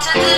All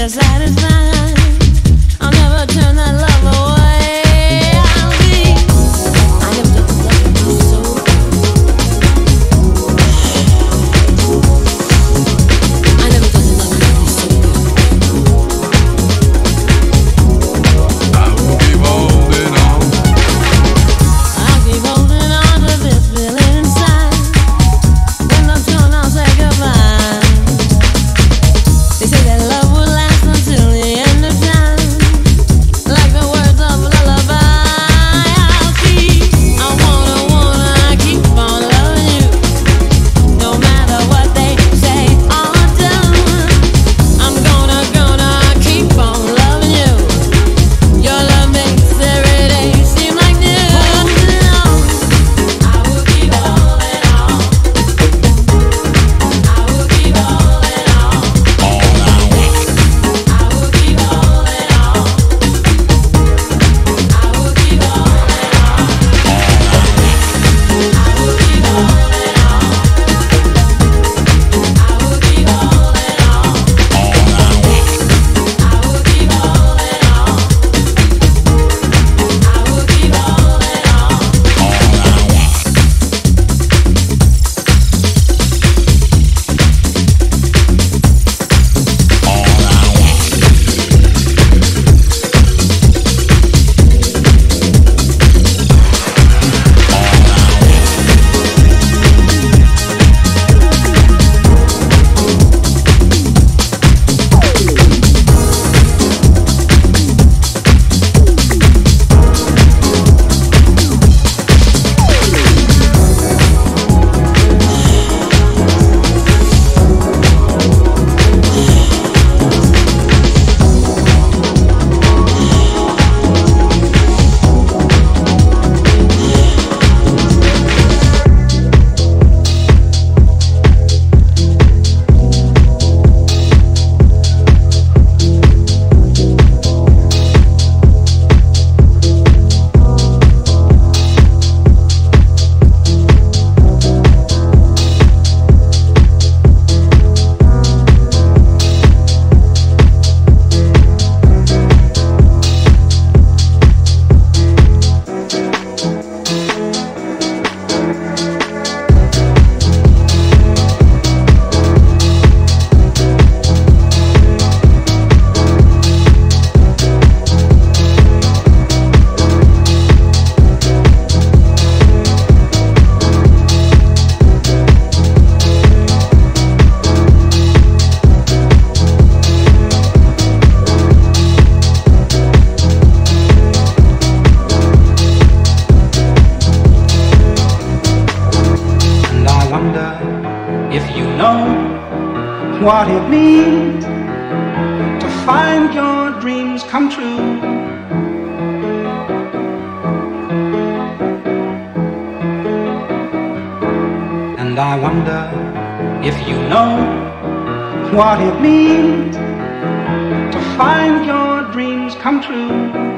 as. I'll never turn that love away. What it means to find your dreams come true.